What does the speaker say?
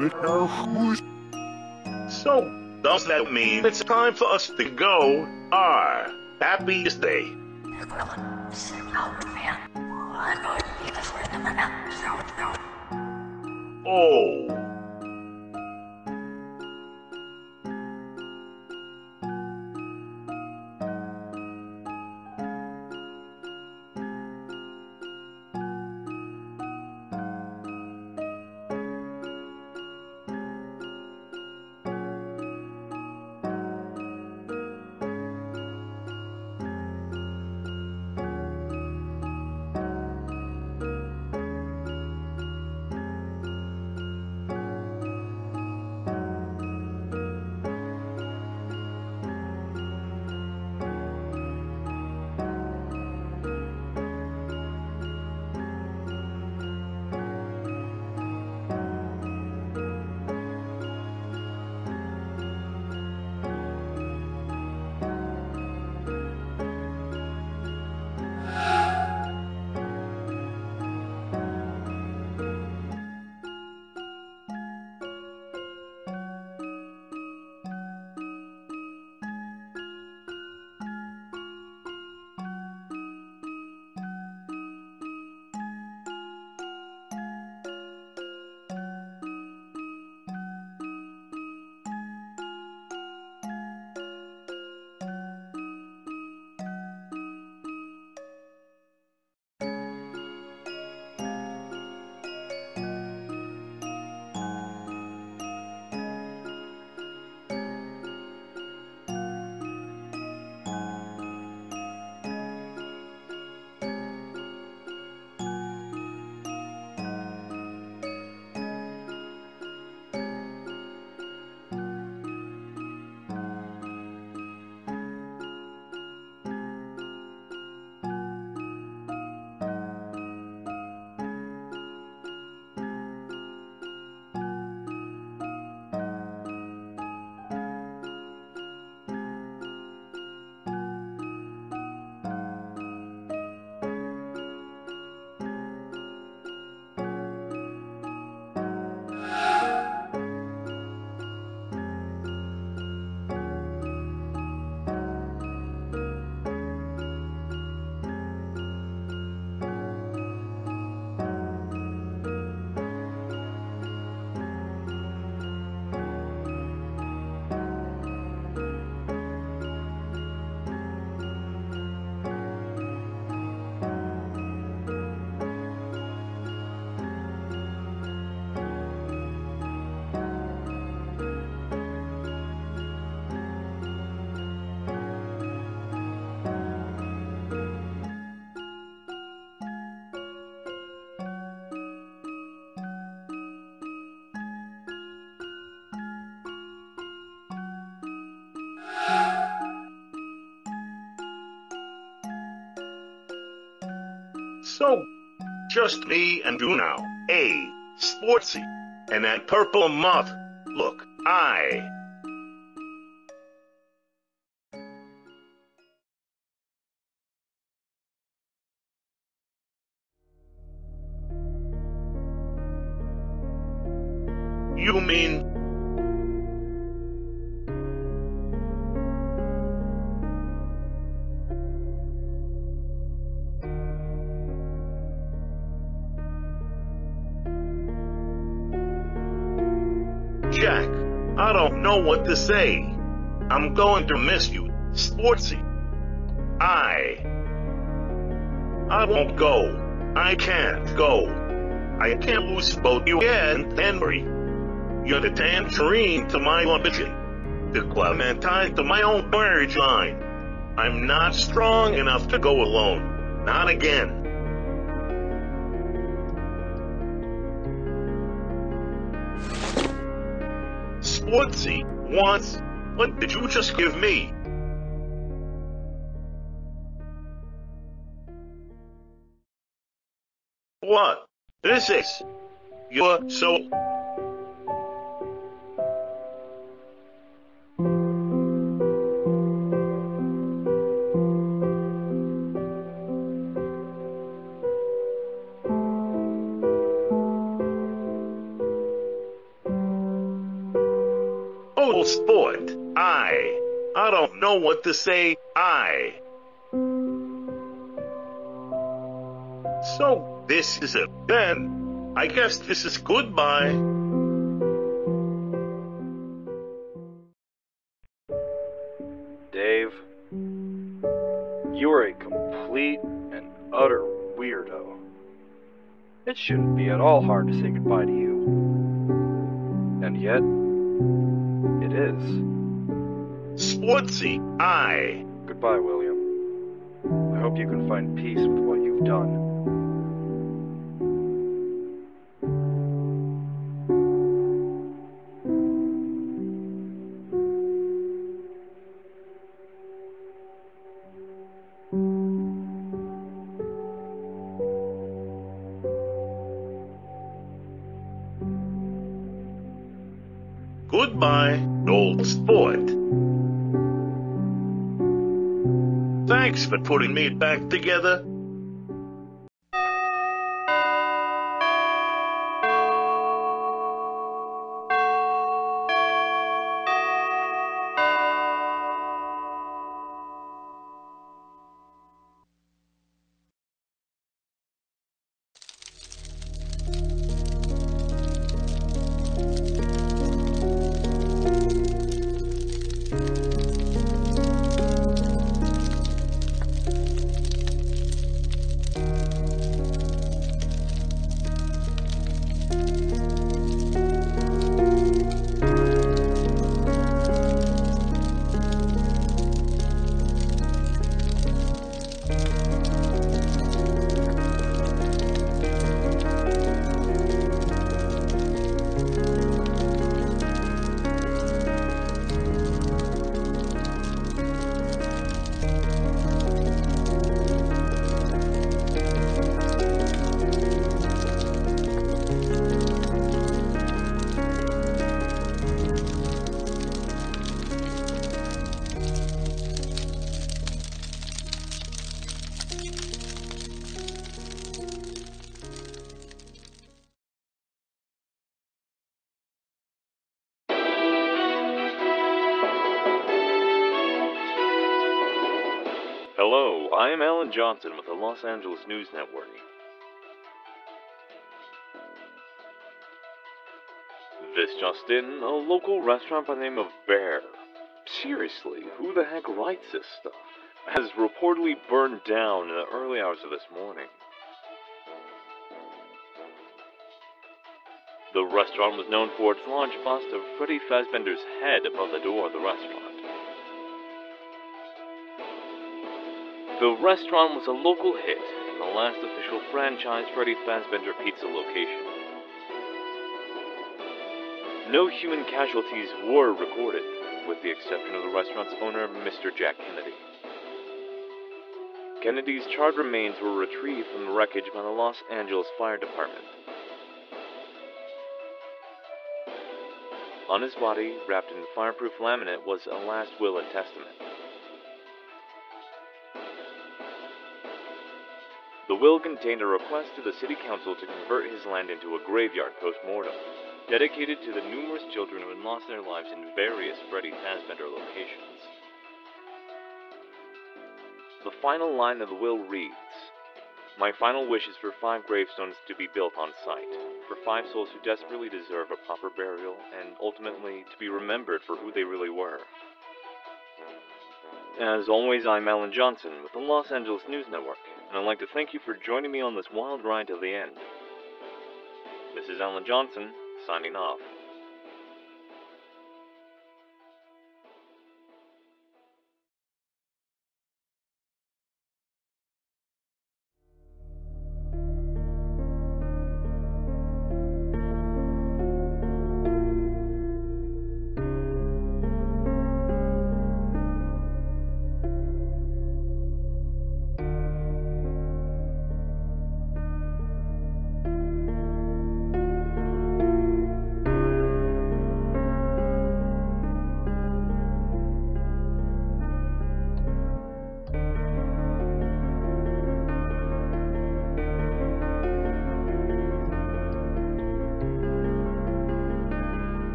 So, does that mean it's time for us to go our happiest day? Oh. Just me and you now. A, Sportsy, and that purple moth. Look, I. You mean I don't know what to say. I'm going to miss you, Sportsy. I. I won't go. I can't go. I can't lose both you and Henry. You're the tangerine to my ambition, the clementine to my own marriage line. I'm not strong enough to go alone. Not again. Sportsy, once, what did you just give me? What? This is. You're so. I. I don't know what to say. I. So, this is it then. I guess this is goodbye. Dave, you are a complete and utter weirdo. It shouldn't be at all hard to say goodbye to you. And yet, it is. Sportsy. I. Goodbye, William. I hope you can find peace with what you've done. Goodbye, old sport. Thanks for putting me back together. I am Alan Johnson with the Los Angeles News Network. This just in, a local restaurant by the name of Bear. Seriously, who the heck writes this stuff? Has reportedly burned down in the early hours of this morning. The restaurant was known for its large bust of Freddy Fazbear's head above the door of the restaurant. The restaurant was a local hit and the last official franchise Freddy Fazbear Pizza location. No human casualties were recorded, with the exception of the restaurant's owner, Mr. Jack Kennedy. Kennedy's charred remains were retrieved from the wreckage by the Los Angeles Fire Department. On his body, wrapped in fireproof laminate, was a last will and testament. Will contained a request to the city council to convert his land into a graveyard post-mortem, dedicated to the numerous children who had lost their lives in various Freddy Fazbear locations. The final line of the will reads, My final wish is for five gravestones to be built on site, for five souls who desperately deserve a proper burial, and ultimately to be remembered for who they really were. As always, I'm Alan Johnson with the Los Angeles News Network, and I'd like to thank you for joining me on this wild ride to the end. This is Alan Johnson, signing off.